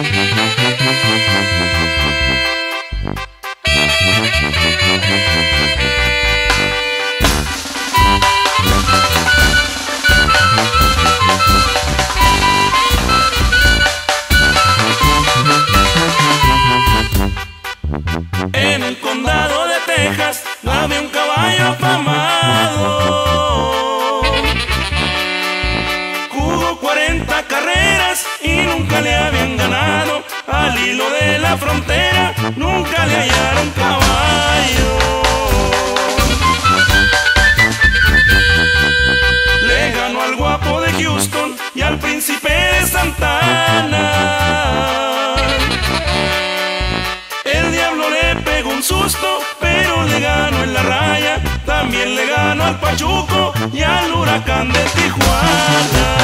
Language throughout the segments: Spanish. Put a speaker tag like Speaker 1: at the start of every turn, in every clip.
Speaker 1: En También le ganó al Pachuco y al huracán de Tijuana.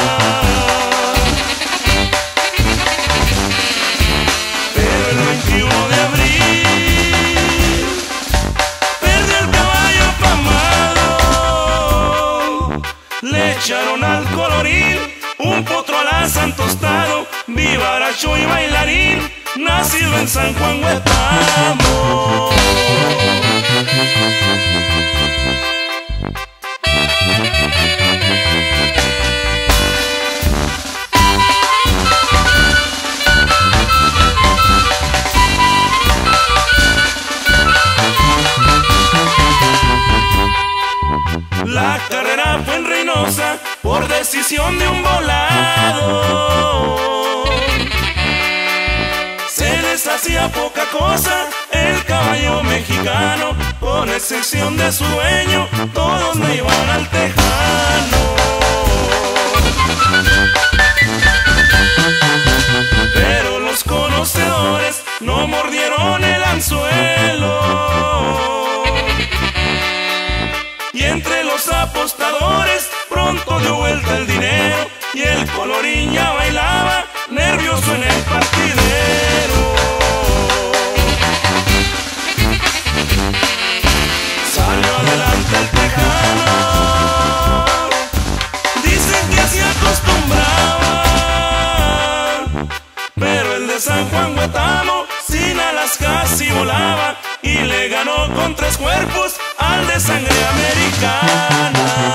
Speaker 1: Echaron al colorín un potro al tostado, vivaracho y bailarín, nacido en San Juan Huetamo. Por decisión de un volado. Se les hacía poca cosa el caballo mexicano, con excepción de su dueño, todos me iban al tejano. Y el colorín ya bailaba nervioso en el partidero. Salió adelante el tejano, dicen que así acostumbraba, pero el de San Juan Guatamo sin alas casi volaba y le ganó con tres cuerpos al de sangre americana.